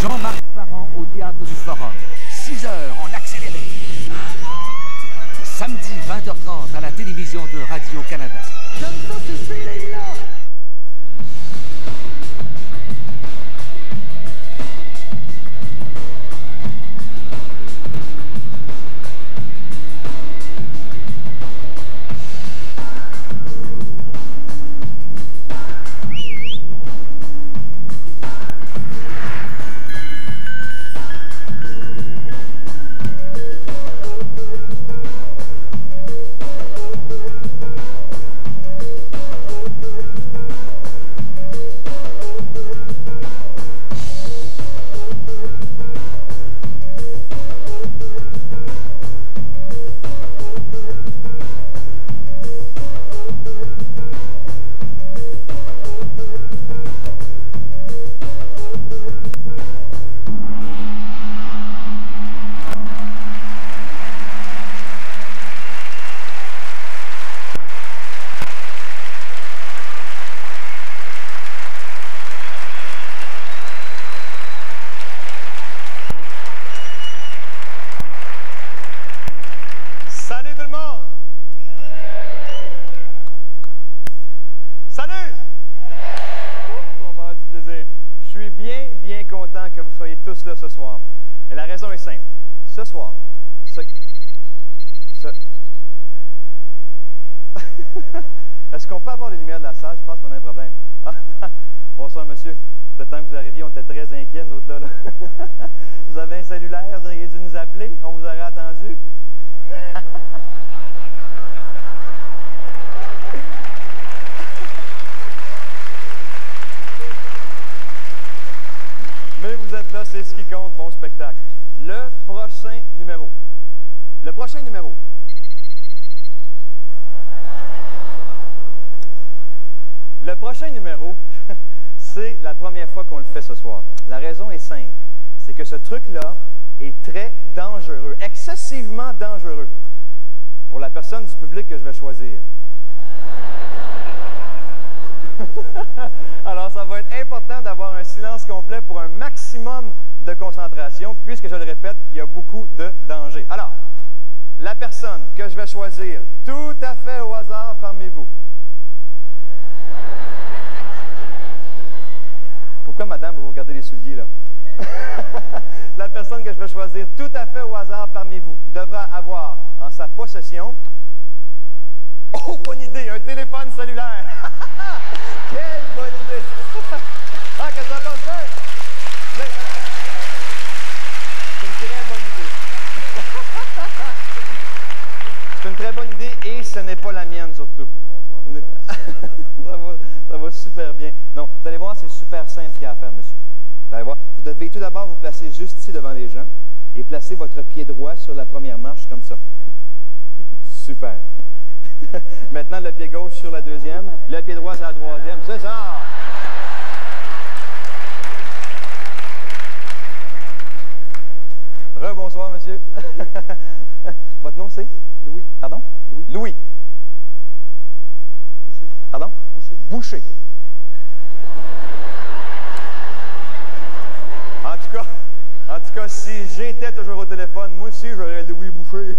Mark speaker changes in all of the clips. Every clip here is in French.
Speaker 1: Jean-Marc Parent au théâtre du Forum. 6 heures en accéléré. Samedi 20h30 à la télévision de Radio-Canada.
Speaker 2: Cellulaire, vous auriez dû nous appeler, on vous aurait attendu. Mais vous êtes là, c'est ce qui compte, bon spectacle. Le prochain numéro. Le prochain numéro. Le prochain numéro, c'est la première fois qu'on le fait ce soir. La raison est simple. C'est que ce truc-là est très dangereux, excessivement dangereux pour la personne du public que je vais choisir. Alors, ça va être important d'avoir un silence complet pour un maximum de concentration, puisque, je le répète, il y a beaucoup de danger. Alors, la personne que je vais choisir tout à fait au hasard parmi vous. Pourquoi, madame, vous regardez les souliers, là? la personne que je vais choisir tout à fait au hasard parmi vous devra avoir en sa possession Oh, bonne idée, un téléphone cellulaire. Quelle bonne idée. ah, qu'est-ce que? Mais- C'est une très bonne idée. C'est une très bonne idée et ce n'est pas la mienne surtout. ça, va, ça va super bien. Non, vous allez voir, c'est super simple qu'il y a à faire, monsieur. Vous allez voir, vous devez tout d'abord vous placer juste ici devant les gens et placer votre pied droit sur la première marche comme ça. Super. Maintenant, le pied gauche sur la deuxième, le pied droit sur la troisième. C'est ça! Rebonsoir, monsieur. Votre nom, c'est? Louis. Pardon? Louis. Louis. Pardon? Boucher. Boucher. En tout cas, en tout cas, si j'étais toujours au téléphone, moi aussi, j'aurais Louis Boucher.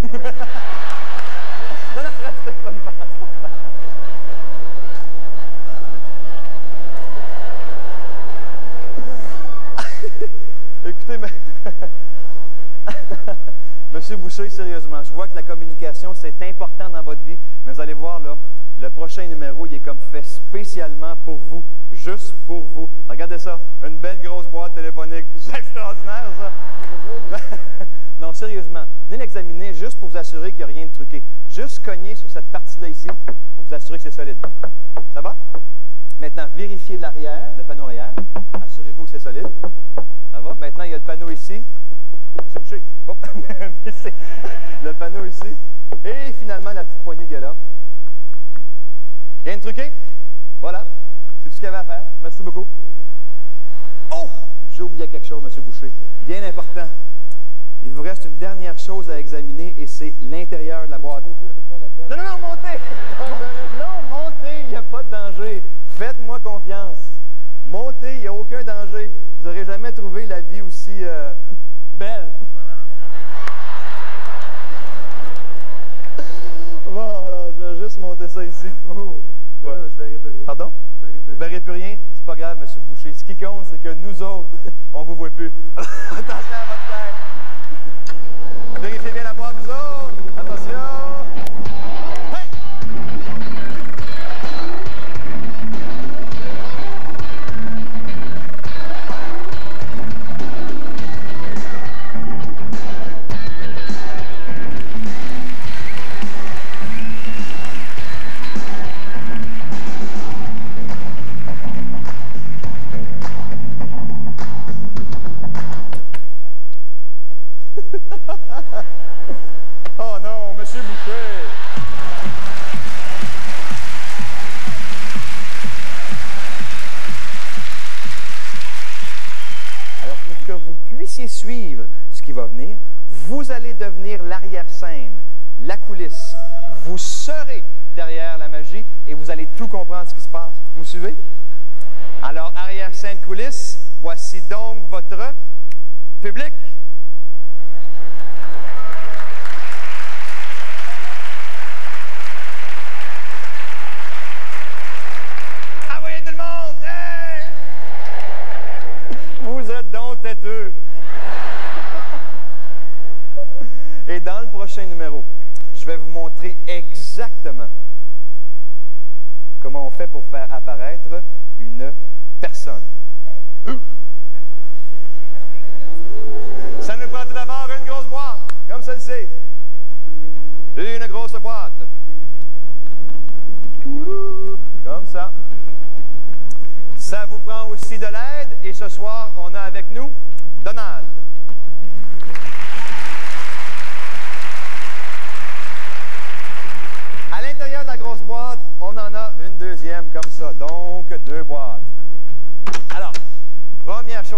Speaker 2: Non, non, restez pas. Écoutez, mais... Monsieur Boucher, sérieusement, je vois que la communication, c'est important dans votre vie, mais vous allez voir, là, le prochain numéro, il est comme fait spécialement pour vous, juste pour vous. Regardez ça, une belle grosse boîte téléphonique. C'est extraordinaire, ça. non, sérieusement, venez l'examiner juste pour vous assurer qu'il n'y a rien de truqué. Juste cogner sur cette partie-là ici pour vous assurer que c'est solide. Ça va? Maintenant, vérifiez l'arrière, le panneau arrière. Assurez-vous que c'est solide. Ça va? Maintenant, il y a le panneau ici. Monsieur Boucher. Oh. Le panneau ici. Et finalement, la petite poignée là. Rien de truqué? Voilà. C'est tout ce qu'il y avait à faire. Merci beaucoup. Oh! J'ai oublié quelque chose, Monsieur Boucher. Bien important. Il vous reste une dernière chose à examiner et c'est l'intérieur de la boîte. Non, non, non, montez! Non, montez, il n'y a pas de danger. Faites-moi confiance. Montez, il n'y a aucun danger
Speaker 3: belle.
Speaker 2: je
Speaker 3: vais juste monter ça ici. Oh. Ben je verrai plus rien.
Speaker 2: Pardon?
Speaker 3: Je verrai
Speaker 2: ben, plus rien. C'est pas grave, M. Boucher. Ce qui compte, c'est que nous autres, on vous voit plus. Attention à votre tête. Vérifiez bien la boîte, vous autres. Attention. Hey!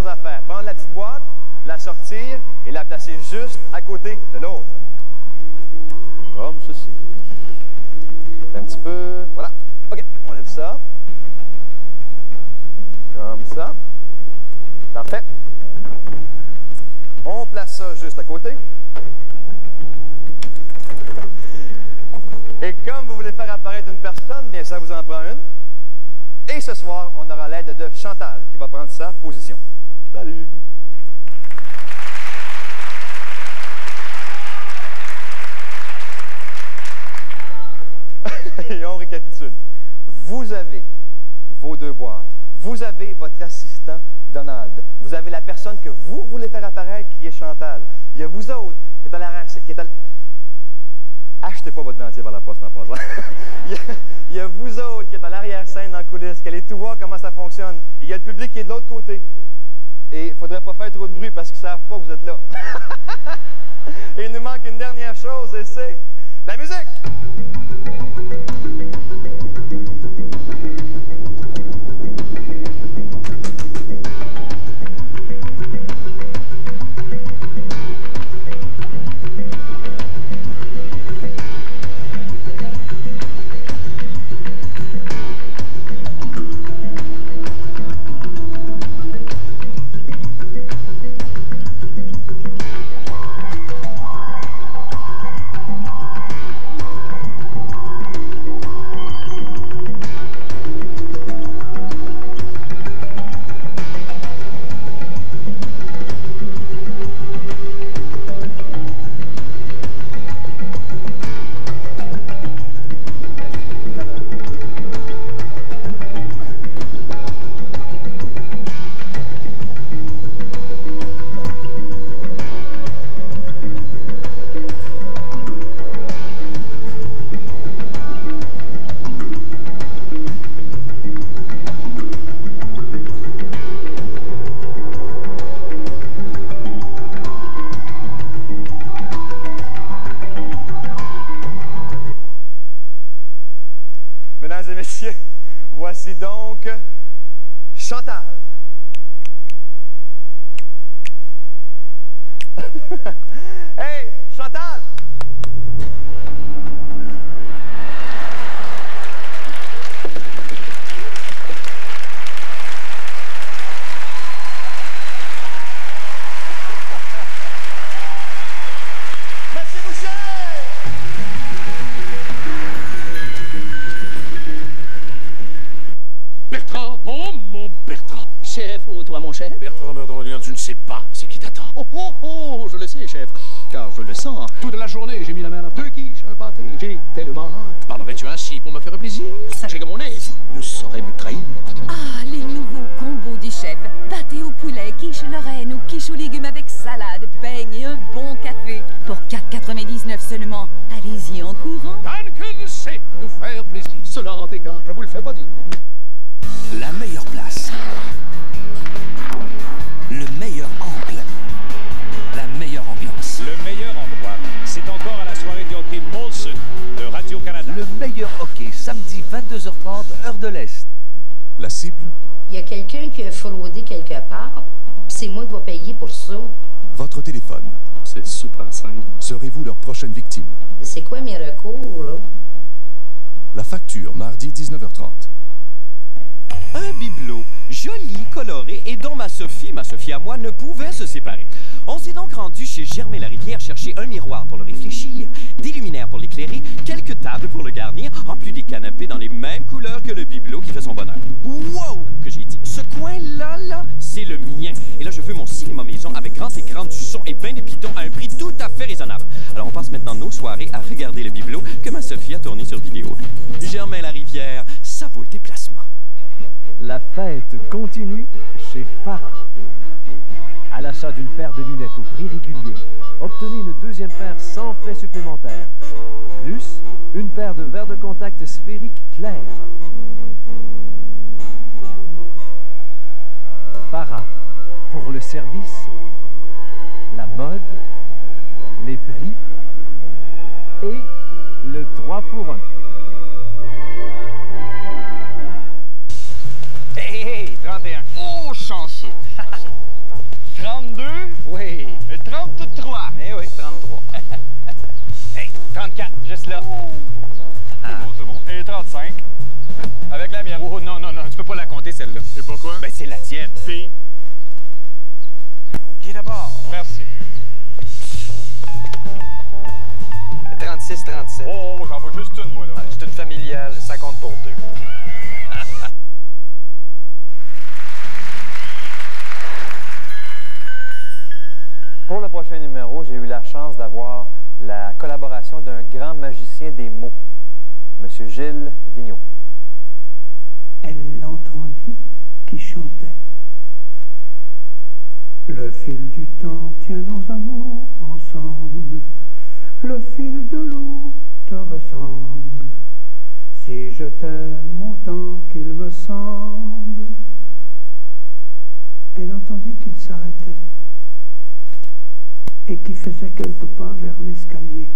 Speaker 2: À faire, prendre la petite boîte, la sortir et la placer juste à côté de l'autre. Comme ceci. Un petit peu. Voilà. OK, on lève ça. Comme ça. Parfait. On place ça juste à côté. Et comme vous voulez faire apparaître une personne, bien ça vous en prend une. Et ce soir, on aura l'aide de Chantal qui va prendre sa position. Salut! Et on récapitule. Vous avez vos deux boîtes. Vous avez votre assistant Donald. Vous avez la personne que vous voulez faire apparaître qui est Chantal. Il y a vous autres qui est à l'arrière. Qui est à Achetez pas votre dentier par la poste en passant. il, y a, vous autres qui êtes à l'arrière-scène dans la coulisse, qui allez tout voir comment ça fonctionne? Et il y a le public qui est de l'autre côté. Et il ne faudrait pas faire trop de bruit parce qu'ils ne savent pas que vous êtes là. il nous manque une dernière chose et c'est la musique.
Speaker 4: Le
Speaker 1: meilleur
Speaker 5: hockey,
Speaker 1: samedi 22h30, heure de l'Est.
Speaker 6: La cible,
Speaker 7: Il y a quelqu'un qui a fraudé quelque part, puis c'est moi qui vais payer pour ça.
Speaker 6: votre téléphone.
Speaker 8: C'est super simple.
Speaker 6: Serez-vous leur prochaine victime?
Speaker 7: C'est quoi mes recours, là?
Speaker 6: La facture, mardi 19h30.
Speaker 9: Un bibelot, joli, coloré, et dont ma Sophie, ma Sophie à moi, ne pouvait se séparer. On s'est donc rendu chez Germain Larivière chercher un miroir pour le réfléchir, des luminaires pour l'éclairer, quelques tables pour le garnir, en plus des canapés dans les mêmes couleurs que le bibelot qui fait son bonheur. Wow! Que j'ai dit, ce coin-là, là, c'est le mien. Et là, je veux mon cinéma maison avec grand écran, du son et ben des à un prix tout à fait raisonnable. Alors, on passe maintenant nos soirées à regarder le bibelot que ma Sophie a tourné sur vidéo. Germain Larivière, ça vaut le déplacement.
Speaker 10: La fête continue chez Farah. À l'achat d'une paire de lunettes au prix régulier, obtenez une deuxième paire sans frais supplémentaires. Plus une paire de verres de contact sphériques clairs. Farah. Pour le service, la mode, les prix et le 3 pour 1.
Speaker 5: Hey, hey, 31.
Speaker 4: Oh, chanceux.
Speaker 5: 32.
Speaker 4: Oui.
Speaker 5: Et 33.
Speaker 9: Eh oui, 33.
Speaker 5: Hey, 34, juste là. C'est bon, c'est bon. Et 35. Avec la mienne.
Speaker 4: Oh, non, non, non, tu peux pas la compter, celle-là.
Speaker 5: Et pourquoi?
Speaker 4: Ben, c'est la tienne.
Speaker 5: Puis.
Speaker 4: Qui d'abord?
Speaker 5: Merci.
Speaker 4: 36, 37.
Speaker 5: Oh, oh, j'en vois juste une, moi, là.
Speaker 4: C'est une familiale, ça compte pour deux.
Speaker 2: Pour le prochain numéro, j'ai eu la chance d'avoir la collaboration d'un grand magicien des mots, M. Gilles Vigneault.
Speaker 3: Elle l'entendit qui chantait. Le fil du temps tient nos amours ensemble. Le fil de l'eau te ressemble. Si je t'aime autant qu'il me semble. Elle entendit qu'il s'arrêtait et qui faisait quelques pas vers l'escalier.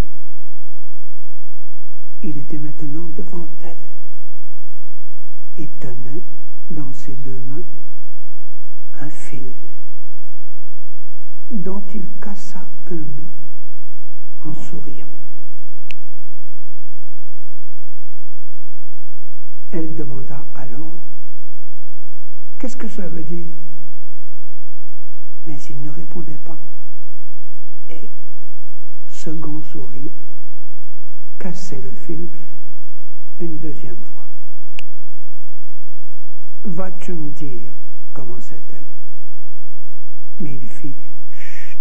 Speaker 3: Il était maintenant devant elle et tenait dans ses deux mains un fil dont il cassa un bout en souriant. Elle demanda alors Qu'est-ce que ça veut dire? Mais il ne répondait pas. Et, second sourire, cassait le fil une deuxième fois. Vas-tu me dire commençait-elle. Mais il fit chut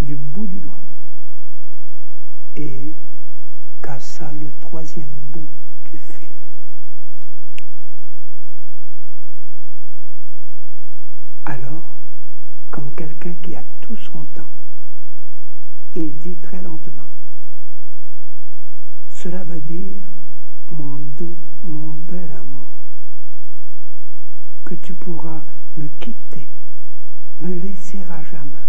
Speaker 3: du bout du doigt et cassa le troisième bout du fil. Alors, comme quelqu'un qui a tout son temps, il dit très lentement, Cela veut dire, mon doux, mon bel amour, que tu pourras me quitter, me laisser à jamais,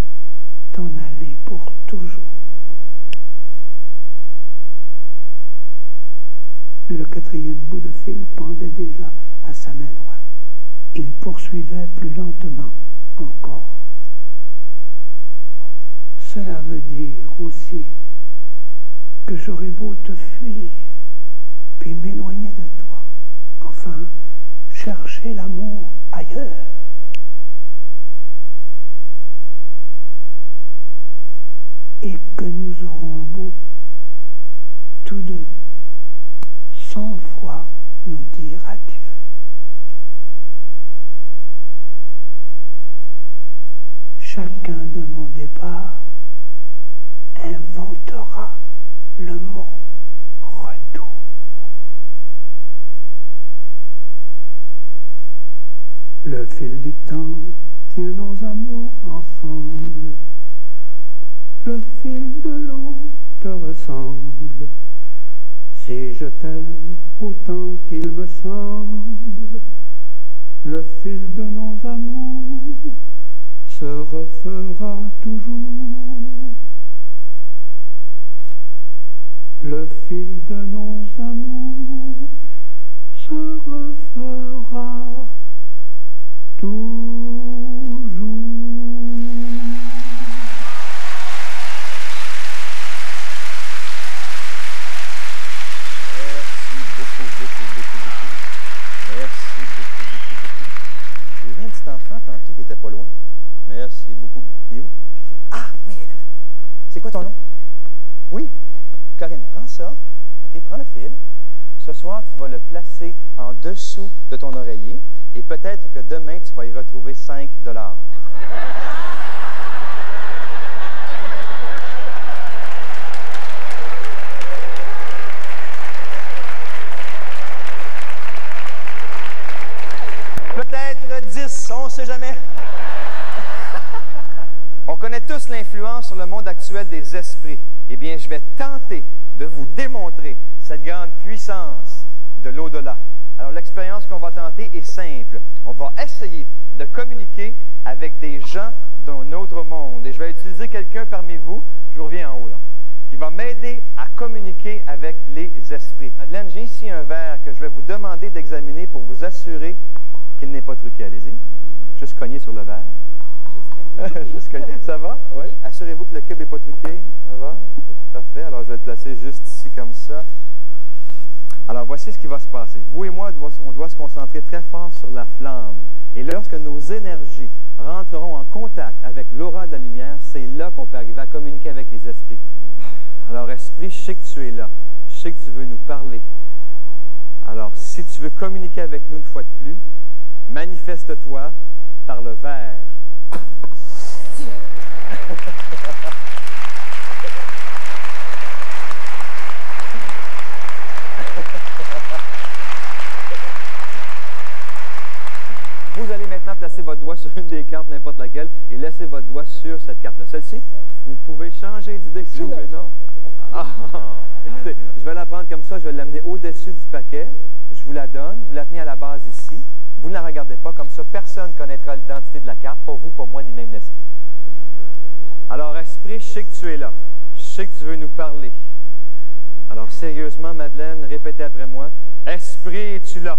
Speaker 3: t'en aller pour toujours. Le quatrième bout de fil pendait déjà à sa main droite. Il poursuivait plus lentement encore. Cela veut dire aussi que j'aurais beau te fuir, puis m'éloigner de toi, enfin chercher l'amour ailleurs. Et que nous aurons beau, tous deux, cent fois nous dire adieu. chacun de nos départs inventera le mot retour. Le fil du temps tient nos amours ensemble. Le fil de l'eau te ressemble. Si je t'aime autant qu'il me semble, le fil de nos amours se refera toujours. Le fil de nos amours se refera toujours.
Speaker 2: Merci beaucoup, beaucoup, beaucoup, beaucoup. Merci beaucoup, beaucoup, beaucoup. J'ai vu un petit enfant tantôt qui était pas loin. Merci beaucoup, beaucoup. Il est où? Ah, oui, elle est là. C'est quoi ton nom? Oui. Corinne, prends ça. OK, prends le fil. Ce soir, tu vas le placer en dessous de ton oreiller et peut-être que demain, tu vas y retrouver 5 dollars. Peut-être 10, on ne sait jamais. On connaît tous l'influence sur le monde actuel des esprits. Eh bien, je vais tenter de vous démontrer cette grande puissance de l'au-delà. Alors, l'expérience qu'on va tenter est simple. On va essayer de communiquer avec des gens d'un autre monde. Et je vais utiliser quelqu'un parmi vous, je vous reviens en haut là, qui va m'aider à communiquer avec les esprits. Madeleine, j'ai ici un verre que je vais vous demander d'examiner pour vous assurer qu'il n'est pas truqué. Allez-y. Juste cogner sur le verre. Ça va? Oui. Assurez-vous que le cube n'est pas truqué. Ça va? Parfait. Alors, je vais le placer juste ici comme ça. Alors, voici ce qui va se passer. Vous et moi, on doit se concentrer très fort sur la flamme. Et lorsque nos énergies rentreront en contact avec l'aura de la lumière, c'est là qu'on peut arriver à communiquer avec les esprits. Alors, esprit, je sais que tu es là. Je sais que tu veux nous parler. Alors, si tu veux communiquer avec nous une fois de plus, manifeste-toi par le verre. Vous allez maintenant placer votre doigt sur une des cartes, n'importe laquelle, et laisser votre doigt sur cette carte-là. Celle-ci, vous pouvez changer d'idée si vous voulez, non? Ah, écoutez, je vais la prendre comme ça, je vais l'amener au-dessus du paquet, je vous la donne, vous la tenez à la base ici, vous ne la regardez pas, comme ça personne ne connaîtra l'identité de la carte, pas vous, pas moi, ni même l'esprit. Alors, esprit, je sais que tu es là, je sais que tu veux nous parler. Alors, sérieusement, Madeleine, répétez après moi, esprit, es-tu là?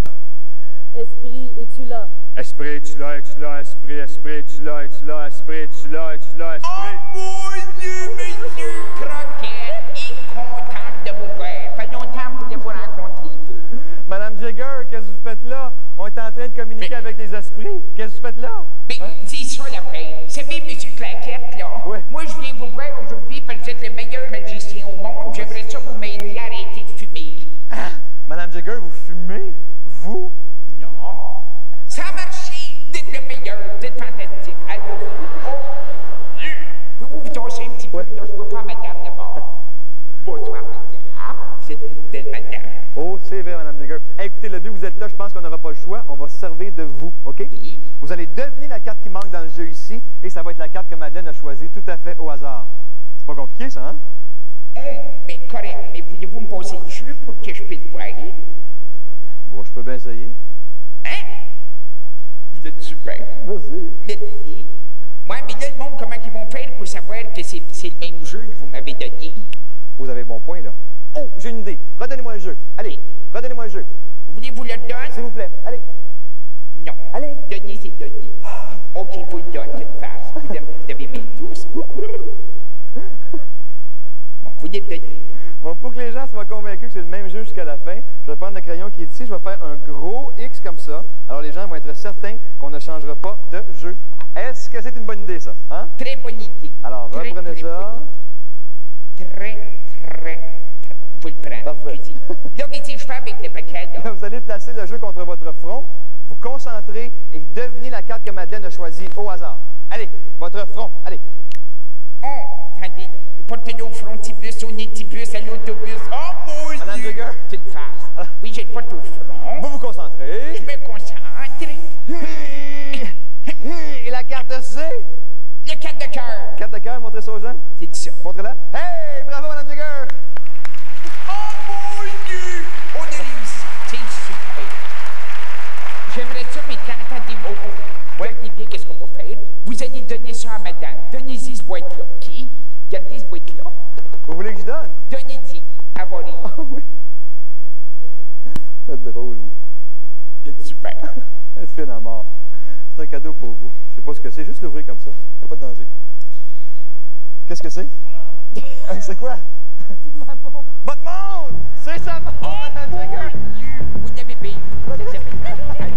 Speaker 11: Esprit, es-tu là?
Speaker 2: Esprit, es-tu là, es-tu là, esprit, esprit, es-tu là, es-tu là, esprit, es-tu là, es-tu là, esprit?
Speaker 12: Mon Dieu, monsieur Croquette est content de vous voir. Fait longtemps que je voulais vous rencontrer, vous.
Speaker 2: Madame Jagger, qu'est-ce que vous faites là? On est en train de communiquer avec les esprits. Qu'est-ce que vous faites là?
Speaker 12: Mais c'est ça l'affaire. Vous savez, monsieur Claquette, là, moi je viens vous voir aujourd'hui parce que vous êtes le meilleur magicien au monde. J'aimerais ça vous m'aider à arrêter de fumer.
Speaker 2: Madame Jagger, vous fumez? Vous?
Speaker 12: Non. Ça a marché. Vous êtes le meilleur. Vous êtes fantastique. Allô? Oh. Vous vous tassez un petit peu, là. Je vois pas madame d'abord. Bonsoir, madame. Vous êtes une belle madame.
Speaker 2: Oh, c'est vrai, Madame Hey, écoutez, le vu que vous êtes là, je pense qu'on n'aura pas le choix. On va se servir de vous, OK? Vous allez deviner la carte qui manque dans le jeu ici, et ça va être la carte que Madeleine a choisie tout à fait au hasard. C'est pas compliqué, ça, hein?
Speaker 12: Hein? Mais correct. Mais voulez-vous me passer le jeu pour que je puisse voir?
Speaker 2: Bon, je peux bien essayer.
Speaker 12: Hein? Vous êtes super.
Speaker 2: Merci.
Speaker 12: Merci. Ouais, mais là, le monde, comment ils vont faire pour savoir que c'est le même jeu que vous m'avez donné?
Speaker 2: Vous avez bon point, là. Oh, j'ai une idée. Redonnez-moi le jeu. Allez, redonnez-moi le jeu.
Speaker 12: Vous voulez vous le donne?
Speaker 2: S'il vous plaît. Allez.
Speaker 12: Non.
Speaker 2: Allez.
Speaker 12: Donner, c'est donner. OK, vous le donne face. Vous avez, vous avez mis tous. Bon, vous le donnez.
Speaker 2: Bon, pour que les gens soient convaincus que c'est le même jeu jusqu'à la fin, je vais prendre le crayon qui est ici, je vais faire un gros X comme ça. Alors les gens vont être certains qu'on ne changera pas de jeu. Est-ce que c'est une bonne idée, ça? Hein?
Speaker 12: Très bonne idée.
Speaker 2: Alors,
Speaker 12: Très,
Speaker 2: reprenez
Speaker 12: très
Speaker 2: ça.
Speaker 12: bonne idée. Très, très, très. Vous le prenez.
Speaker 2: Parfait.
Speaker 12: excusez. Là, qu'est-ce que je fais avec le paquet, là?
Speaker 2: Vous allez placer le jeu contre votre front, vous concentrez et devinez la carte que Madeleine a choisie au hasard. Allez, votre front.
Speaker 12: son étibus à l'autobus. Oh mon Dieu! Farce. Oui, j'ai pas au front.
Speaker 2: Vous vous concentrez.
Speaker 12: Je me concentre.
Speaker 2: Et la carte C?
Speaker 12: Le 4 de cœur.
Speaker 2: Carte de cœur, montrez ça aux gens.
Speaker 12: C'est ça.
Speaker 2: Montrez-la. Hey, bravo, Madame Jagger.
Speaker 12: Oh mon Dieu! On a réussi. C'est super. J'aimerais ça maintenant, attendez-moi. Regardez bien qu'est-ce qu'on va faire. Vous allez donner ça à madame. Donnez-y ce boîte-là, OK? Gardez ce boîte-là.
Speaker 2: Vous voulez que je donne?
Speaker 12: Donnez-y. À vos rire.
Speaker 2: oui. Vous êtes drôle, vous.
Speaker 12: C'est super.
Speaker 2: Êtes fine à mort. C'est un cadeau pour vous. Je sais pas ce que c'est. Juste l'ouvrir comme ça. Il n'y a pas de danger. Qu'est-ce que c'est? Hein, c'est quoi?
Speaker 11: C'est ma montre.
Speaker 2: Votre montre! C'est sa montre, Jagger!
Speaker 12: Vous n'avez pas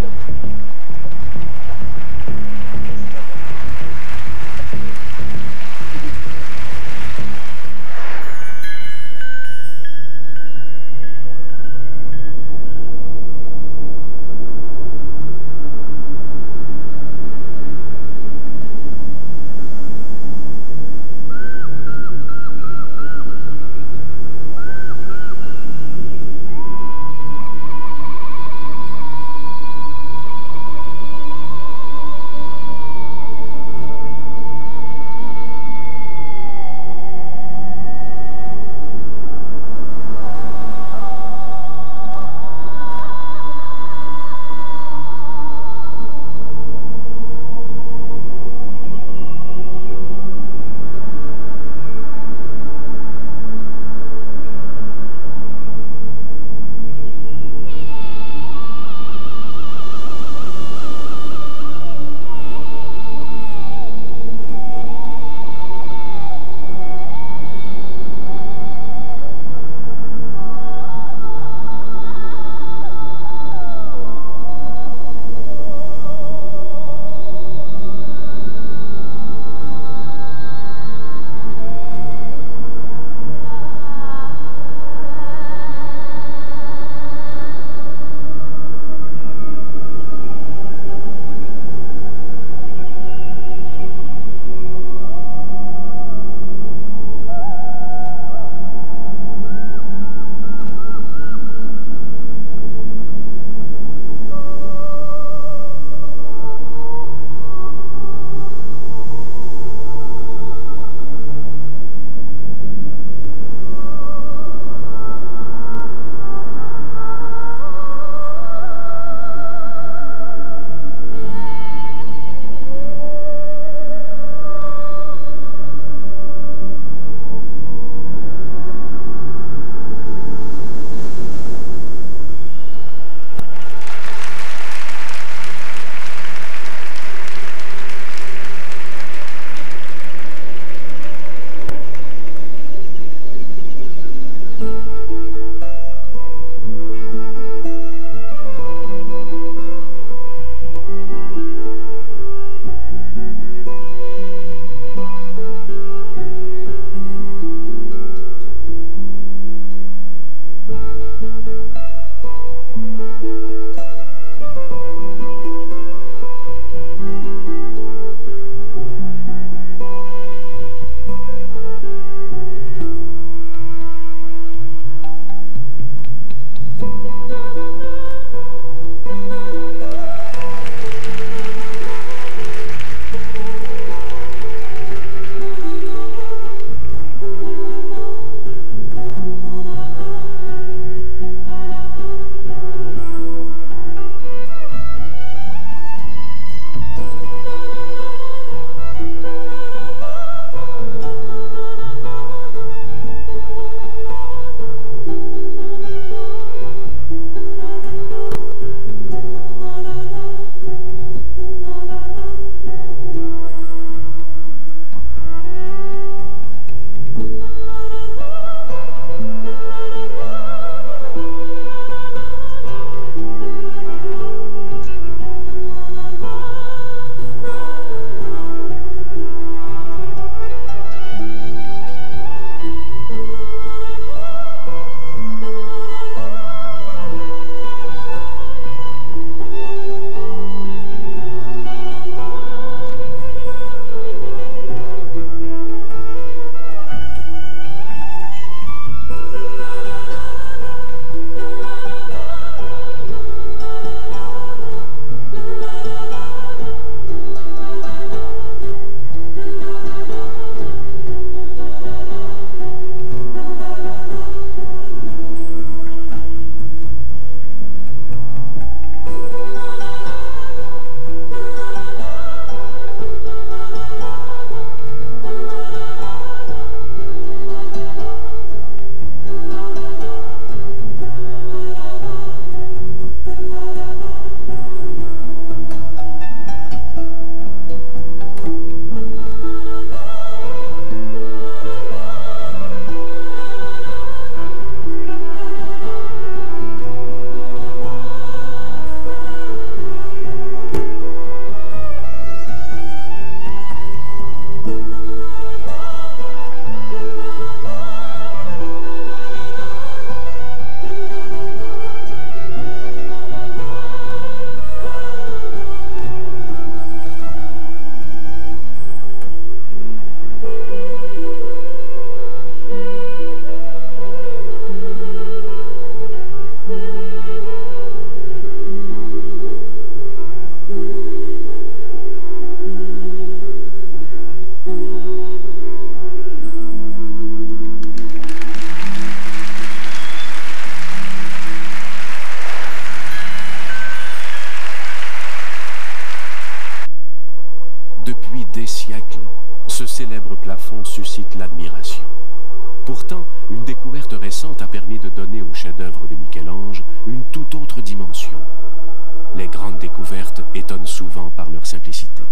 Speaker 13: par leur simplicité.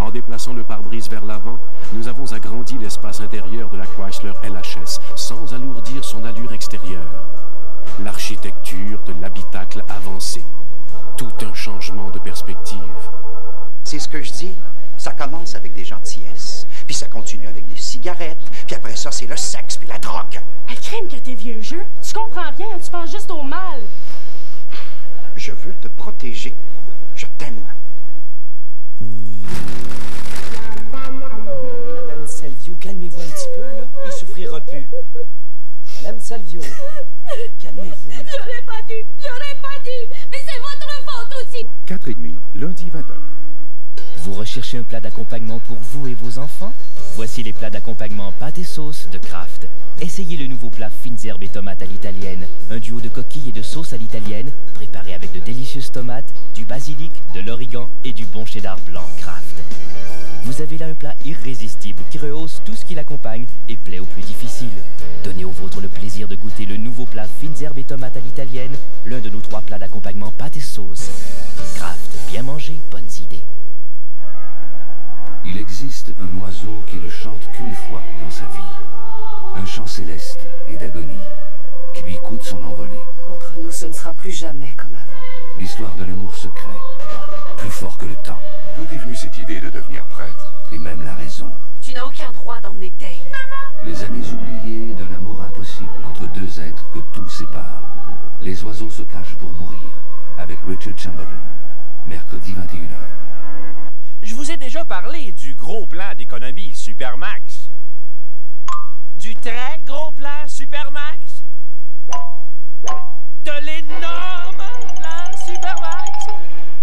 Speaker 13: En déplaçant le pare-brise vers l'avant, nous avons agrandi l'espace intérieur de la Chrysler LHS sans alourdir son allure extérieure. L'architecture de l'habitacle avancé. Tout un changement de perspective.
Speaker 14: C'est ce que je dis. Ça commence avec des gentillesses, puis ça continue avec des cigarettes, puis après ça, c'est le sexe puis la drogue.
Speaker 11: Elle crème que tes vieux jeux. Tu comprends rien, tu penses juste au mal.
Speaker 14: Je veux te protéger. Je t'aime.
Speaker 15: Madame Salvio, calmez-vous un petit peu, là. Il souffrira plus. Madame Salvio, calmez-vous.
Speaker 16: J'aurais pas dû, j'aurais pas dû, mais c'est votre faute aussi.
Speaker 6: 4 et demi, lundi 20h.
Speaker 17: Vous recherchez un plat d'accompagnement pour vous et vos enfants Voici les plats d'accompagnement pâte et sauce de Kraft. Essayez le nouveau plat fines herbes et tomates à l'italienne, un duo de coquilles et de sauce à l'italienne, préparé avec de délicieuses tomates, du basilic, de l'origan et du bon cheddar blanc Kraft. Vous avez là un plat irrésistible qui rehausse tout ce qui l'accompagne et plaît aux plus difficiles. Donnez au vôtre le plaisir de goûter le nouveau plat fines herbes et tomates à l'italienne, l'un de nos trois plats d'accompagnement pâte et sauce. Kraft, bien manger, bonnes idées.
Speaker 18: Il existe un oiseau qui ne chante qu'une fois dans sa vie. Un chant céleste et d'agonie qui lui coûte son envolée.
Speaker 19: Entre nous, ce ne sera plus jamais comme avant.
Speaker 18: L'histoire d'un amour secret, plus fort que le temps.
Speaker 6: D'où est venue cette idée de devenir prêtre?
Speaker 18: Et même la raison.
Speaker 19: Tu n'as aucun droit d'emmener Tay.
Speaker 18: Les années oubliées d'un amour impossible entre deux êtres que tout sépare. Les oiseaux se cachent pour mourir avec Richard Chamberlain. Mercredi 21h.
Speaker 4: Je vous ai déjà parlé du gros plan d'économie Supermax. Du très gros plan Supermax. De l'énorme plan Supermax.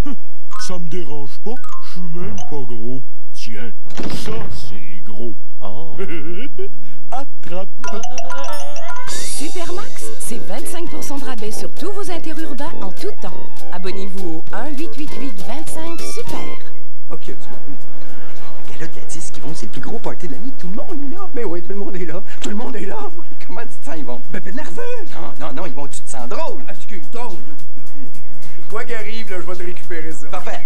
Speaker 20: Ça me dérange pas, je suis même pas gros. Tiens, ça c'est gros.
Speaker 4: Oh.
Speaker 20: Attrape.
Speaker 16: Supermax, c'est 25% de rabais sur tous vos interurbains en tout temps. Abonnez-vous au 1-888-25
Speaker 3: Ok, tu m'as
Speaker 14: Gala de la disque, Yvon, c'est le plus gros party de l'année. Tout le monde est là.
Speaker 3: Mais oui, tout le monde est là. Tout le monde est là.
Speaker 14: Comment tu te sens, Yvon?
Speaker 3: Ben, ben nerveux.
Speaker 14: Non, non, non, Yvon, tu te sens drôle.
Speaker 3: Excuse, drôle. Quoi qu'il arrive, là, je vais te récupérer ça.
Speaker 14: Parfait.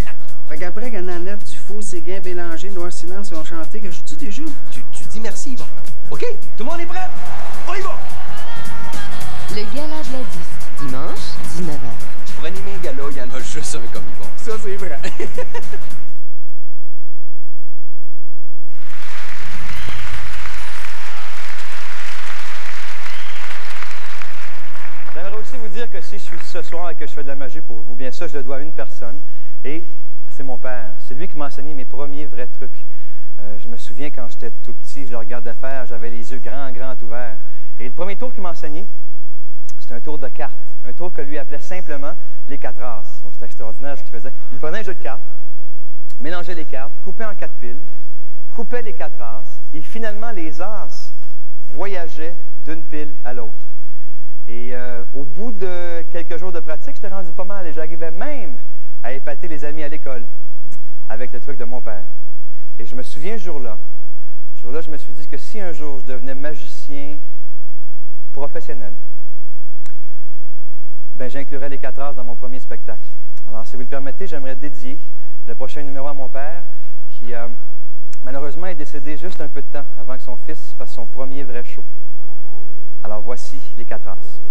Speaker 21: Fait qu'après que Nanette, Dufault, Séguin, Bélanger, Noir Silence ont chanté, que je dis déjà?
Speaker 14: Tu, tu dis merci, Yvon. OK, tout le monde est prêt? On y va!
Speaker 22: Le gala de la disque, dimanche, 19h.
Speaker 14: Pour animer un gala, il y en a juste un comme Yvon.
Speaker 3: Ça, c'est vrai.
Speaker 2: J'aimerais aussi vous que si je suis ce soir et que je fais de la magie pour vous, bien ça, je le dois à une personne. Et c'est mon père. C'est lui qui m'a enseigné mes premiers vrais trucs. Euh, je me souviens quand j'étais tout petit, je le regardais faire, j'avais les yeux grands, grands ouverts. Et le premier tour qu'il m'a enseigné, c'était un tour de cartes. Un tour que lui appelait simplement les quatre as. C'était extraordinaire ce qu'il faisait. Il prenait un jeu de cartes, mélangeait les cartes, coupait en quatre piles, coupait les quatre as, et finalement les as voyageaient d'une pile à l'autre. Et euh, au bout de quelques jours de pratique, j'étais rendu pas mal et j'arrivais même à épater les amis à l'école avec le truc de mon père. Et je me souviens ce jour-là, ce jour-là, je me suis dit que si un jour je devenais magicien professionnel, ben j'inclurais les quatre as dans mon premier spectacle. Alors, si vous le permettez, j'aimerais dédier le prochain numéro à mon père, qui euh, malheureusement est décédé juste un peu de temps avant que son fils fasse son premier vrai show. Alors voici les quatre as.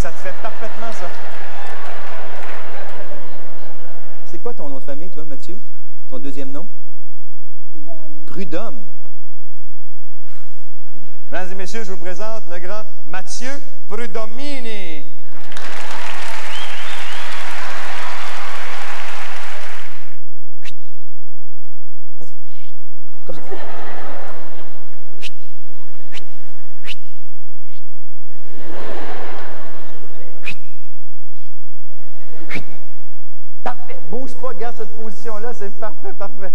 Speaker 2: Ça te fait parfaitement ça. C'est quoi ton nom de famille, toi, Mathieu? Ton deuxième nom? Prud'homme. Mesdames et messieurs, je vous présente le grand Mathieu Prud'homini. Parfait. Bouge pas, garde cette position-là, c'est parfait, parfait.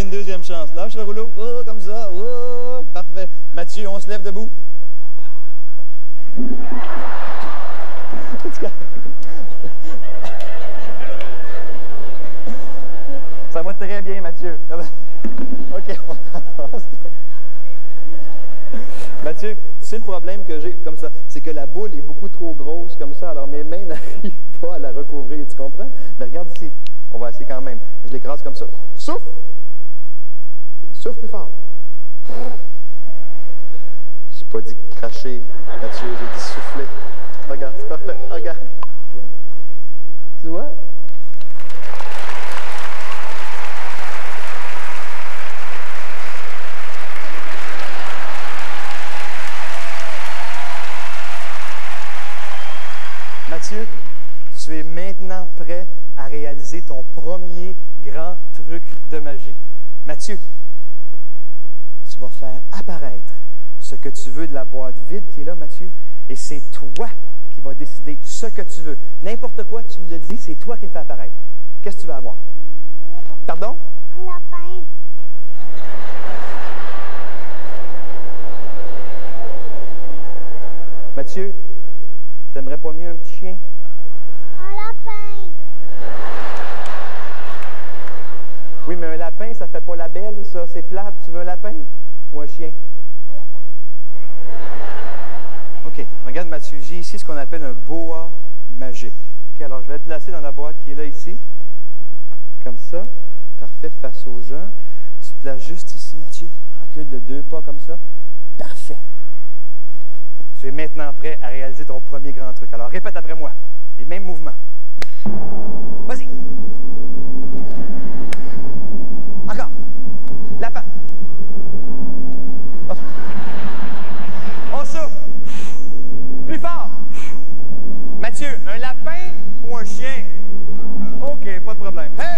Speaker 2: Une deuxième chance. Lâche le rouleau. Oh, comme ça. Oh, parfait. Mathieu, on se lève debout. Ça va très bien, Mathieu. OK, on avance. Mathieu, sais le problème que j'ai comme ça, c'est que la boule est beaucoup trop grosse comme ça, alors mes mains n'arrivent pas à la recouvrir, tu comprends? Mais regarde ici, on va essayer quand même. Je l'écrase comme ça. Souffle! Souffle plus fort. J'ai pas dit cracher, Mathieu, j'ai dit souffler. Regarde, c'est parfait. Regarde. Tu vois? Mathieu, tu es maintenant prêt à réaliser ton premier grand truc de magie. Mathieu, vas faire apparaître ce que tu veux de la boîte vide qui est là, Mathieu, et c'est toi qui vas décider ce que tu veux. N'importe quoi, tu me le dis, c'est toi qui le fais apparaître. Qu'est-ce que tu veux avoir? Pardon?
Speaker 23: Un lapin.
Speaker 2: Mathieu, t'aimerais pas mieux un petit chien?
Speaker 23: Un lapin.
Speaker 2: Oui, mais un lapin, ça fait pas la belle, ça. C'est plate. Tu veux un lapin? Ou un chien? OK. Regarde, Mathieu, j'ai ici ce qu'on appelle un boa magique. OK, alors je vais le placer dans la boîte qui est là, ici. Comme ça. Parfait, face aux gens. Tu te places juste ici, Mathieu. Recule de deux pas comme ça. Parfait. Tu es maintenant prêt à réaliser ton premier grand truc. Alors répète après moi. Les mêmes mouvements. Vas-y. Encore. Lapin. Hop. On souffle. Plus fort. Mathieu, un lapin ou un chien? OK, pas de problème. Hey!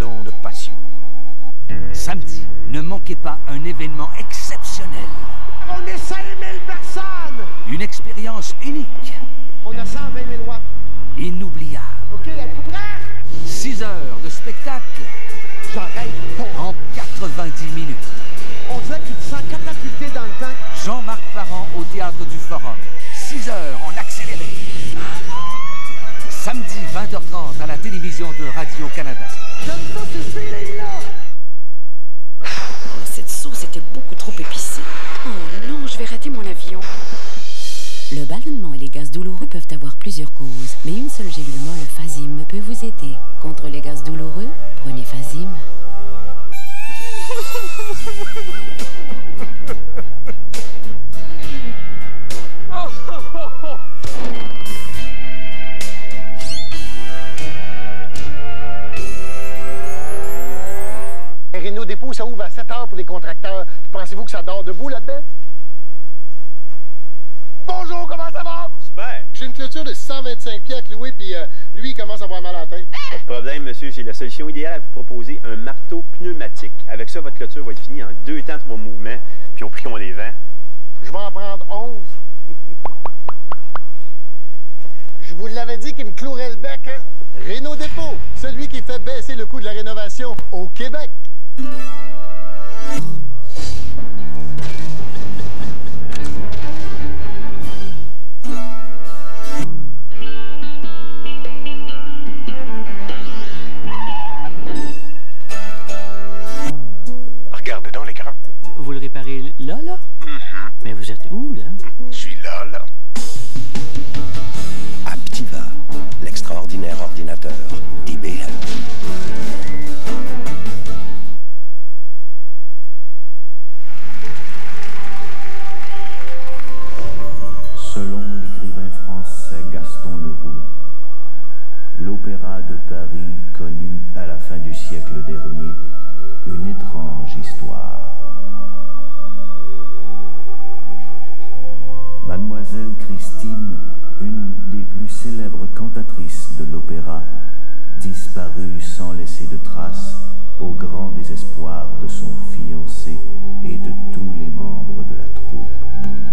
Speaker 24: Élan de passion.
Speaker 18: Samedi, ne manquez pas un événement exceptionnel.
Speaker 25: On est 5000 personnes!
Speaker 18: Une expérience unique.
Speaker 25: On a 120 000 watts.
Speaker 18: Inoubliable.
Speaker 25: OK, êtes-vous prêts?
Speaker 18: 6 heures de spectacle.
Speaker 25: J'en.
Speaker 18: En 90 minutes.
Speaker 25: On dirait qu'il te sent catapulté dans le temps.
Speaker 18: Jean-Marc Parent au Théâtre du Forum. 6 heures en accéléré. Samedi 20h30 à la télévision de Radio-Canada.
Speaker 25: Feeling-là!
Speaker 19: Cette sauce était beaucoup trop épicée. Oh non, je vais rater mon avion.
Speaker 22: Le ballonnement et les gaz douloureux peuvent avoir plusieurs causes, mais une seule gélule molle Phasime peut vous aider. Contre les gaz douloureux, prenez Phasime.
Speaker 25: Renault Dépôt, ça ouvre à 7 heures pour les contracteurs. Pensez-vous que ça dort debout là-dedans? Bonjour, comment ça va?
Speaker 13: Super.
Speaker 25: J'ai une clôture de 125 pieds à clouer, puis euh, lui, il commence à avoir mal à la tête.
Speaker 13: Pas de problème, monsieur. J'ai la solution idéale à vous proposer un marteau pneumatique. Avec ça, votre clôture va être finie en deux temps, trois mouvements. Puis au prix qu'on les vend.
Speaker 25: Je vais en prendre 11. Je vous l'avais dit qu'il me clouerait le bec, hein? Renault Dépôt, celui qui fait baisser le coût de la rénovation au Québec.
Speaker 24: Regarde dans l'écran.
Speaker 26: Vous le réparez là, là? Mais vous êtes où, là?
Speaker 24: Je suis là, là.
Speaker 27: Fin du siècle dernier une étrange histoire. Mademoiselle Christine, une des plus célèbres cantatrices de l'opéra, disparut sans laisser de traces au grand désespoir de son fiancé et de tous les membres de la troupe.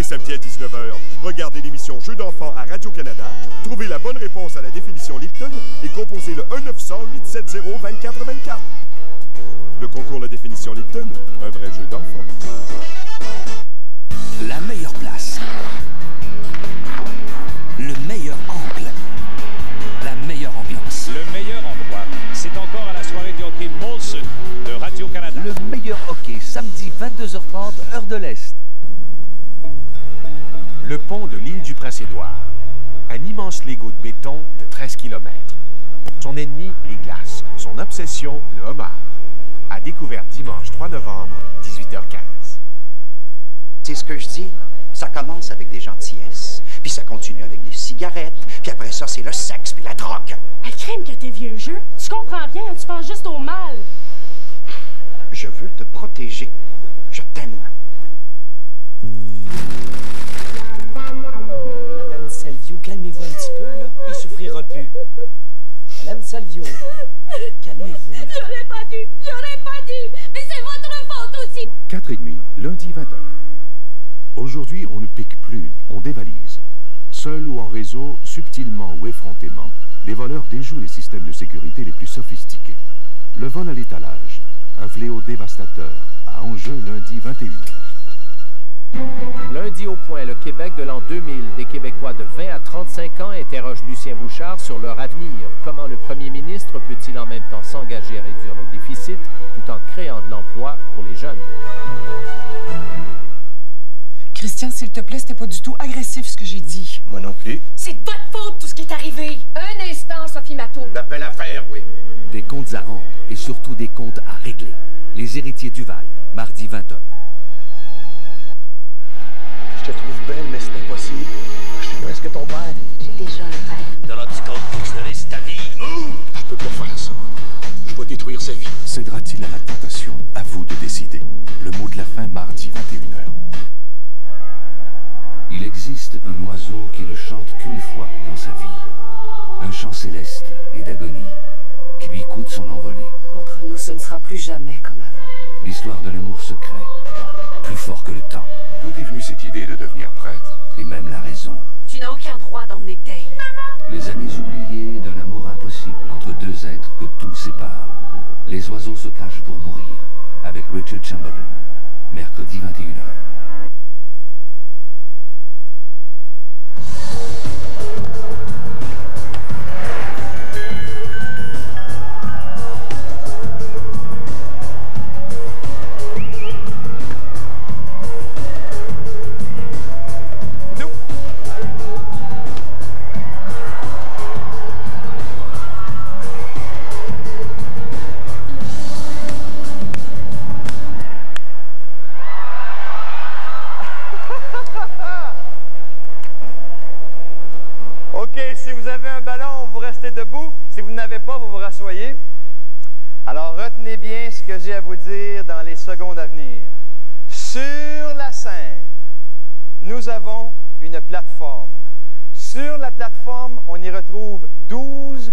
Speaker 27: Les
Speaker 28: samedis à 19h, regardez l'émission Jeux d'enfants à Radio-Canada, trouvez la bonne réponse à la définition Lipton et composez le 1-900-870-2424. Le concours La définition Lipton, un vrai jeu d'enfants.
Speaker 29: La meilleure place. Le meilleur angle. La meilleure ambiance.
Speaker 30: Le meilleur endroit, c'est encore à la soirée du hockey Molson de Radio-Canada.
Speaker 29: Le meilleur hockey, samedi 22h30, heure de l'Est.
Speaker 31: Le pont de l'île du Prince-Édouard. Un immense Lego de béton de 13 km. Son ennemi, les glaces. Son obsession, le homard. À découvert dimanche 3 novembre, 18h15.
Speaker 14: C'est ce que je dis. Ça commence avec des gentillesses, puis ça continue avec des cigarettes, puis après ça, c'est le sexe puis la drogue.
Speaker 11: Elle crème que tes vieux jeux. Tu comprends rien, tu penses juste au mal.
Speaker 14: Je veux te protéger. Je t'aime.
Speaker 15: Calmez-vous un petit peu, là. Il souffrira plus. Madame Salvio, calmez-vous.
Speaker 16: J'aurais pas dû, j'aurais pas dû, mais c'est votre faute aussi.
Speaker 6: 4h30, lundi 20h. Aujourd'hui, on ne pique plus, on dévalise. Seul ou en réseau, subtilement ou effrontément, les voleurs déjouent les systèmes de sécurité les plus sophistiqués. Le vol à l'étalage, un fléau dévastateur, à enjeu lundi 21h.
Speaker 32: Lundi au point, le Québec de l'an 2000, des Québécois de 20 à 35 ans interrogent Lucien Bouchard sur leur avenir. Comment le premier ministre peut-il en même temps s'engager à réduire le déficit tout en créant de l'emploi pour les jeunes?
Speaker 33: Christian, s'il te plaît, c'était pas du tout agressif ce que j'ai dit.
Speaker 24: Moi non plus.
Speaker 16: C'est de votre faute tout ce qui est arrivé. Un instant, Sophie Matteau.
Speaker 24: La belle affaire, oui.
Speaker 29: Des comptes à rendre et surtout des comptes à régler. Les héritiers Duval, mardi 20h.
Speaker 24: Je te trouve belle, mais c'est impossible. Je suis presque ton père.
Speaker 23: J'ai déjà un père.
Speaker 24: Te rends-tu compte que tu risques ta vie? Je peux pas faire ça. Je vais détruire sa vie.
Speaker 6: Cédera-t-il à la tentation À vous de décider. Le mot de la fin, mardi 21h.
Speaker 18: Il existe un oiseau qui ne chante qu'une fois dans sa vie. Un chant céleste et d'agonie qui lui coûte son envolée.
Speaker 22: Entre nous, ce ne sera plus jamais comme avant.
Speaker 18: L'histoire d'un amour secret, plus fort que le temps.
Speaker 6: D'où est venue cette idée de devenir prêtre
Speaker 18: Et même la raison.
Speaker 16: Tu n'as aucun droit d'emmener Tay.
Speaker 18: Les années oubliées d'un amour impossible entre deux êtres que tout sépare. Les oiseaux se cachent pour mourir avec Richard Chamberlain. Mercredi 21h.
Speaker 2: On y retrouve 12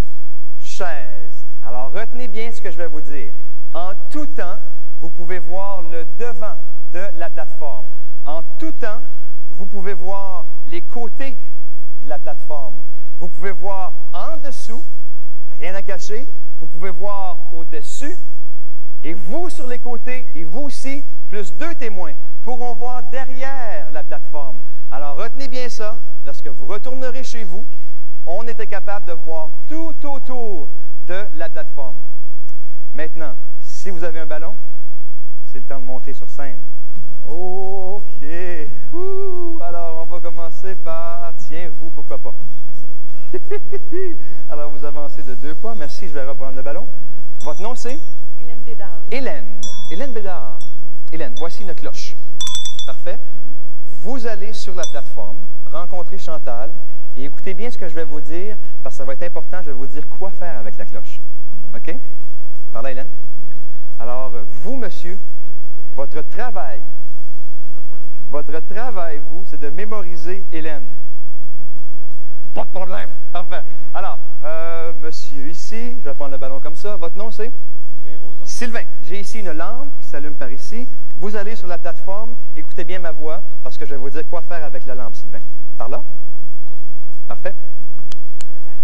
Speaker 2: chaises. Alors, retenez bien ce que je vais vous dire. En tout temps, vous pouvez voir le devant de la plateforme. En tout temps, vous pouvez voir les côtés de la plateforme. Vous pouvez voir en dessous, rien à cacher. Vous pouvez voir au-dessus. Et vous sur les côtés, et vous aussi, plus deux témoins, pourront voir derrière la plateforme. Alors retenez bien ça. Lorsque vous retournerez chez vous, on était capable de voir tout autour de la plateforme. Maintenant, si vous avez un ballon, c'est le temps de monter sur scène. OK. Ouh. Alors, on va commencer par tiens, vous, pourquoi pas. Alors, vous avancez de deux pas. Merci, je vais reprendre le ballon. Votre nom, c'est?
Speaker 34: Hélène Bédard.
Speaker 2: Hélène. Hélène Bédard. Hélène, voici une cloche. Parfait. Vous allez sur la plateforme, rencontrer Chantal et écoutez bien ce que je vais vous dire parce que ça va être important. Je vais vous dire quoi faire avec la cloche. OK? Par là, Hélène. Alors, vous, monsieur, votre travail Votre travail, vous, c'est de mémoriser Hélène. Pas de problème. Parfait. Alors, euh, monsieur ici, je vais prendre le ballon comme ça. Votre nom, c'est? Sylvain. J'ai ici une lampe qui s'allume par ici. Vous allez sur la plateforme, écoutez bien ma voix, parce que je vais vous dire quoi faire avec la lampe, Sylvain. Par là? Parfait.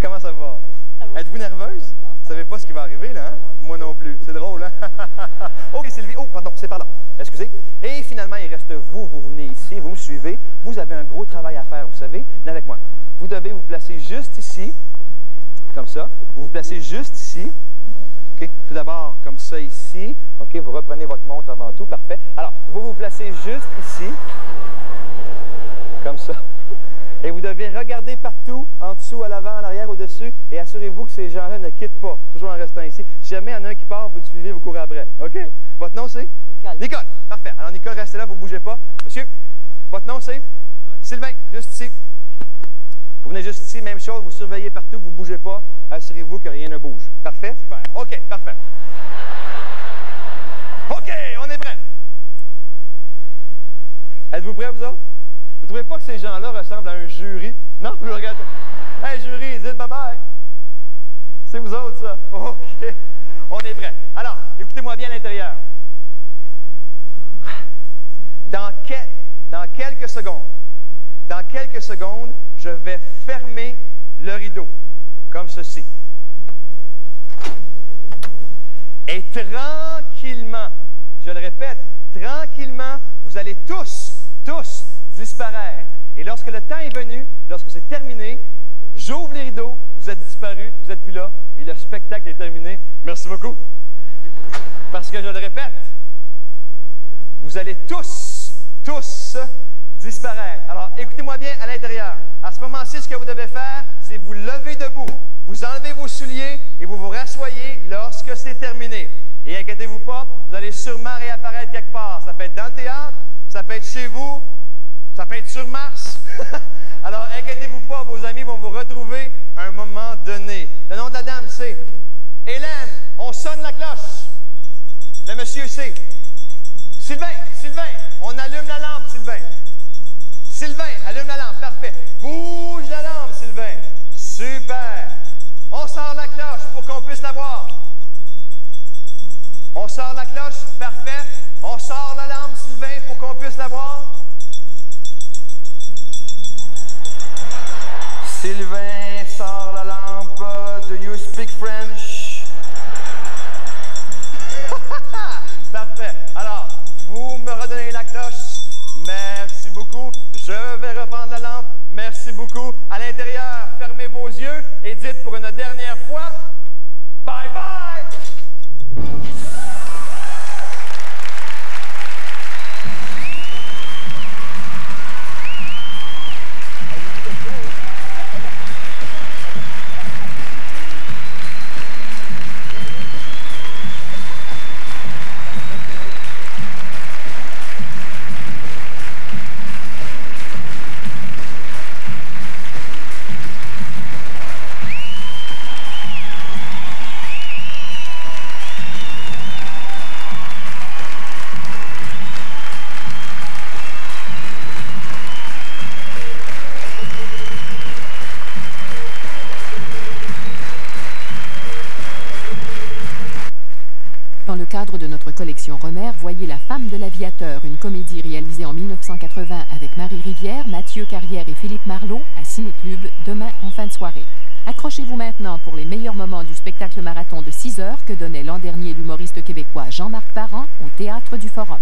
Speaker 2: Comment ça va? Êtes-vous nerveuse? Vous savez pas ce qui va arriver, là, hein? Moi non plus. C'est drôle, hein? OK, Sylvie. Oh, pardon, c'est par là. Excusez. Et finalement, il reste vous. Vous venez ici, vous me suivez. Vous avez un gros travail à faire, vous savez. Venez avec moi. Vous devez vous placer juste ici, comme ça. Vous vous placez juste ici. OK? Tout d'abord, comme ça ici. OK? Vous reprenez votre montre avant tout. Parfait. Alors, vous vous placez juste ici. Comme ça. Et vous devez regarder partout, en dessous, à l'avant, en arrière, au-dessus, et assurez-vous que ces gens-là ne quittent pas, toujours en restant ici. Si jamais il y en a un qui part, vous le suivez, vous courez après. OK? Votre nom, c'est? Nicole. Nicole. Parfait. Alors, Nicole, restez là, vous ne bougez pas. Monsieur, votre nom, c'est? Sylvain, juste ici. Vous venez juste ici, même chose, vous surveillez partout, vous ne bougez pas. Assurez-vous que rien ne bouge. Parfait? Super. OK, parfait. OK, on est prêt. Êtes-vous prêts, vous autres? Vous trouvez pas que ces gens-là ressemblent à un jury? Non? Je regarde. Hey, jury, dites bye-bye. C'est vous autres, ça? OK. On est prêt. Alors, écoutez-moi bien à l'intérieur. Dans, dans quelques secondes, dans quelques secondes, je vais fermer le rideau, comme ceci. Et tranquillement, je le répète, tranquillement, vous allez tous, tous disparaître. Et lorsque le temps est venu, lorsque c'est terminé, j'ouvre les rideaux, vous êtes disparus, vous n'êtes plus là, et le spectacle est terminé. Merci beaucoup. Parce que je le répète, vous allez tous, tous disparaître. Alors, écoutez-moi bien à l'intérieur. À ce moment-ci, ce que vous devez faire, c'est vous lever debout. Vous enlevez vos souliers et vous vous rassoyez lorsque c'est terminé. Et inquiétez-vous pas, vous allez sûrement réapparaître quelque part. Ça peut être dans le théâtre, ça peut être chez vous, ça peut être sur Mars. Alors, inquiétez-vous pas, vos amis vont vous retrouver à un moment donné. Le nom de la dame, c'est Hélène. On sonne la cloche. Le monsieur, c'est Sylvain. Sylvain, on allume la lampe, Sylvain. Sylvain, allume la lampe. Parfait. Bouge la lampe, Sylvain. Super. On sort la cloche pour qu'on puisse la voir. On sort la cloche. Parfait. On sort la lampe, Sylvain, pour qu'on puisse la voir. Sylvain sort la lampe. Do you speak French? Parfait. Alors, vous me redonnez la cloche. Merci beaucoup. Je vais reprendre la lampe. Merci beaucoup. À l'intérieur, fermez vos yeux et dites pour une dernière fois Bye bye!
Speaker 35: Femme de l'aviateur, une comédie réalisée en 1980 avec Marie Rivière, Mathieu Carrière et Philippe Marlot à Cinéclub demain en fin de soirée. Accrochez-vous maintenant pour les meilleurs moments du spectacle marathon de 6 heures que donnait l'an dernier l'humoriste québécois Jean-Marc Parent au Théâtre du Forum.